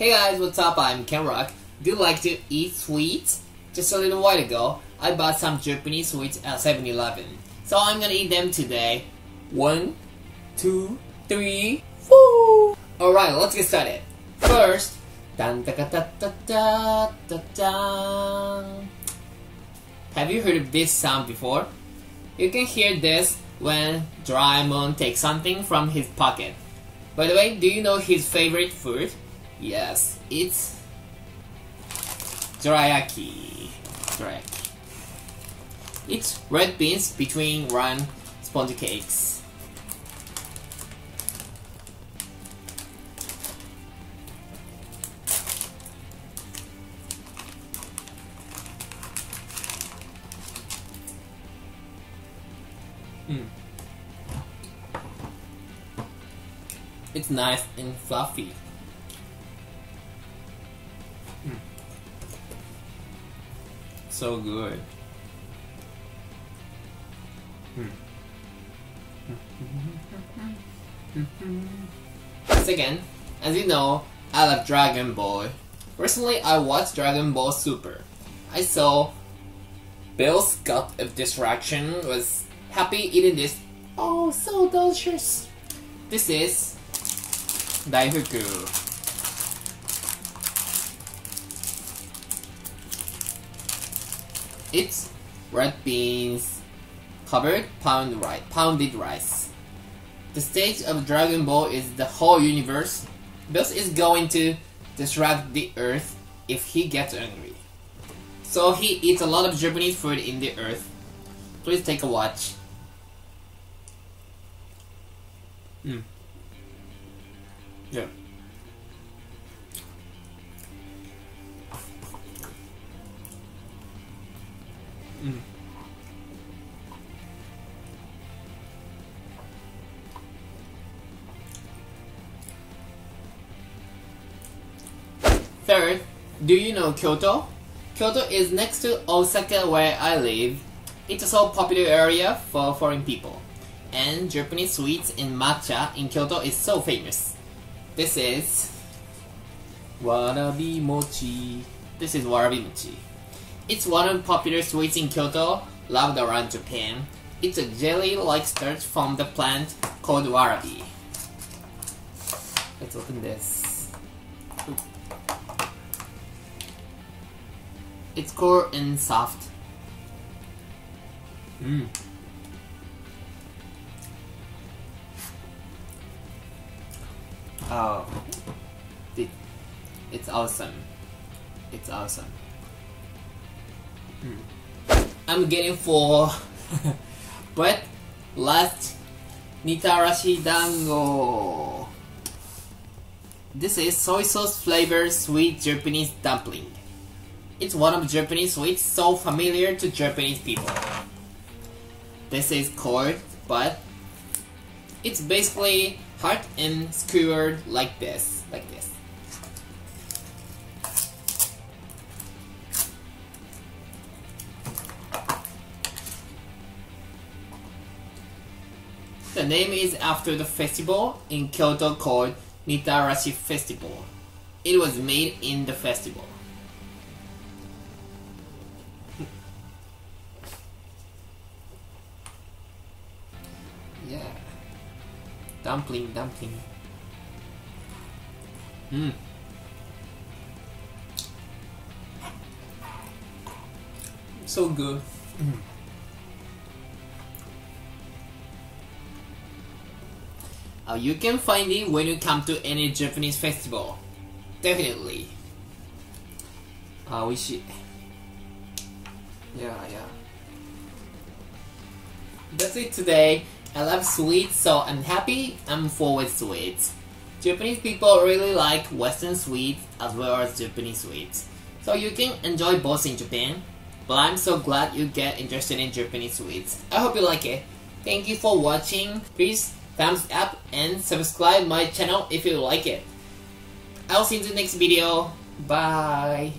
Hey guys, what's up? I'm Kenrock. Do you like to eat sweets? Just a little while ago, I bought some Japanese sweets at 7-Eleven. So I'm gonna eat them today. One, two, three, four. Alright, let's get started. First, dun da da da da da da. Have you heard of this sound before? You can hear this when Doraemon takes something from his pocket. By the way, do you know his favorite food? Yes, it's dorayaki. Dorayaki. It's red beans between round sponge cakes. Mm. It's nice and fluffy. So good. Mm. Second, as you know, I love Dragon Ball. Recently, I watched Dragon Ball Super. I saw Bill's God of Destruction was happy eating this. Oh, so delicious! This is Daifuku. It's red beans covered pound rice, pounded rice. The stage of Dragon Ball is the whole universe. Bills is going to disrupt the earth if he gets angry. So he eats a lot of Japanese food in the earth. Please take a watch. Mm. Yeah. Third, do you know Kyoto? Kyoto is next to Osaka where I live. It's a so popular area for foreign people. And Japanese sweets in matcha in Kyoto is so famous. This is warabi mochi. This is warabi mochi. It's one of the popular sweets in Kyoto, loved around Japan. It's a jelly-like starch from the plant called warabi. Let's open this. It's core and soft. Mmm. Oh, it, it's awesome. It's awesome. Hmm. I'm getting full, but last Mitarashi Dango. This is soy sauce flavored sweet Japanese dumpling. It's one of Japanese sweets so familiar to Japanese people. This is cold, but it's basically hard and skewered like this, like this. The name is after the festival in Kyoto called Mitarashi Festival. It was made in the festival. Dumpling, dumpling. Mmm. So good. Mm. Uh, you can find it when you come to any Japanese festival. Definitely. Uh, we should. Yeah, yeah. That's it today. I love sweets, so I'm happy I'm full with sweets. Japanese people really like Western sweets as well as Japanese sweets. So you can enjoy both in Japan. But I'm so glad you get interested in Japanese sweets. I hope you like it. Thank you for watching. Please thumbs up and subscribe my channel if you like it. I'll see you in the next video. Bye.